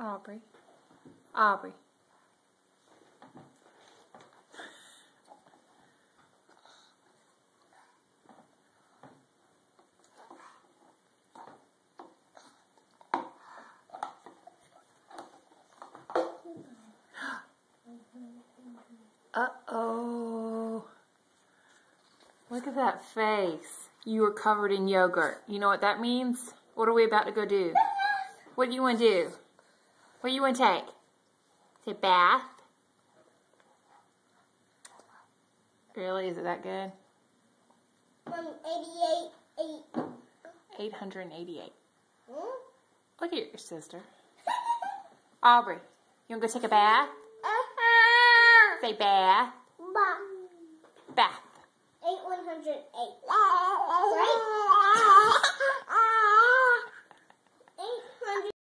Aubrey. Aubrey. Uh-oh. Look at that face. You were covered in yogurt. You know what that means? What are we about to go do? What do you want to do? What do you want to take? Say bath. Really? Is it that good? From 888. Hmm? Look at your sister. Aubrey, you want to go take a bath? Uh -huh. Say bath. Bath. bath.